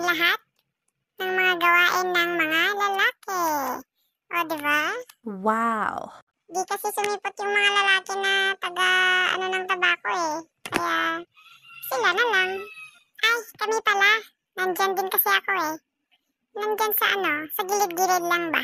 namin lahat ng mga gawain ng mga lalaki. O, di ba? Wow. Di kasi sumipot yung mga lalaki na taga, ano ng tabako eh. Kaya, sila na lang. Ay, kami pala. Nandyan din kasi ako eh. Nandyan sa ano, sa gilid-gilid lang ba?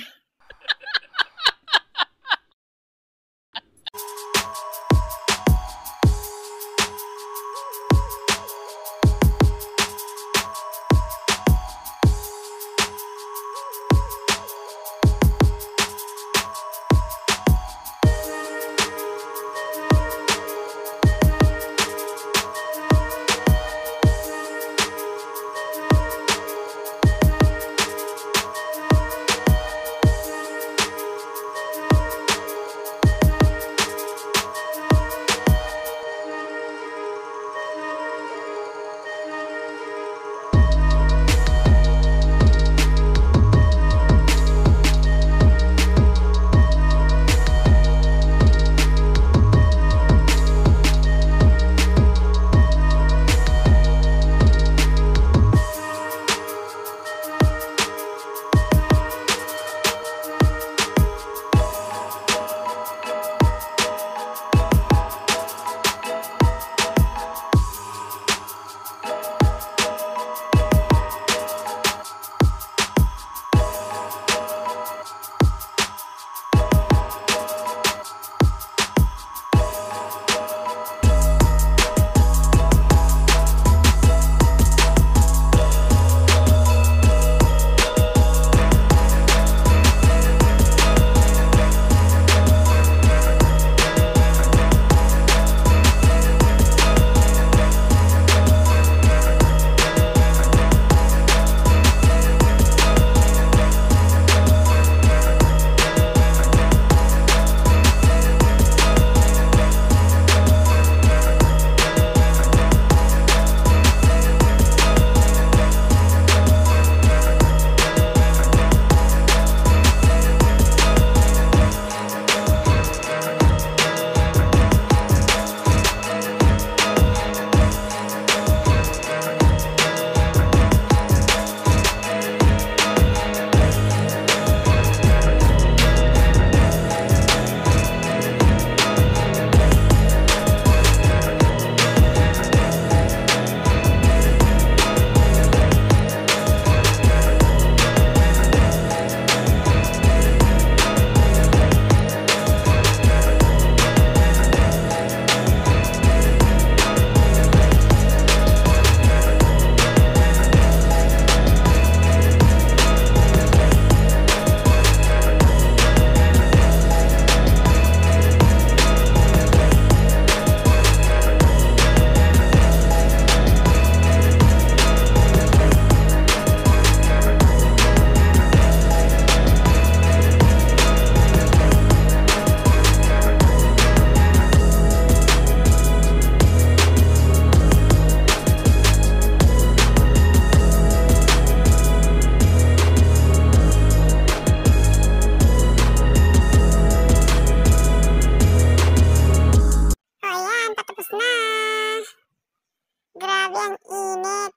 Grabe, ang init.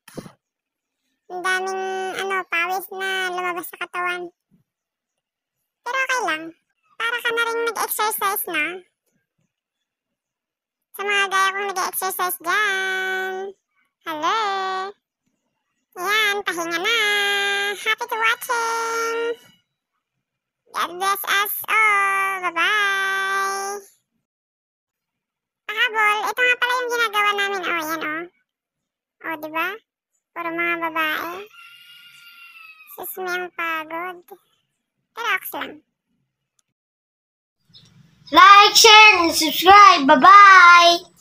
Ang daming, ano, pawis na lumabas sa katawan. Pero okay lang. Para ka na rin nag-exercise na. Sa mga gaya kong nag-exercise dyan. Hello. Ayan, pahinga na. Happy to watching. God bless us all. Bye-bye. Pahabol, ito Oh, di ba? Puro mga babae. Sus, may ang pagod. Ox lang. Like, share, and subscribe. Bye-bye!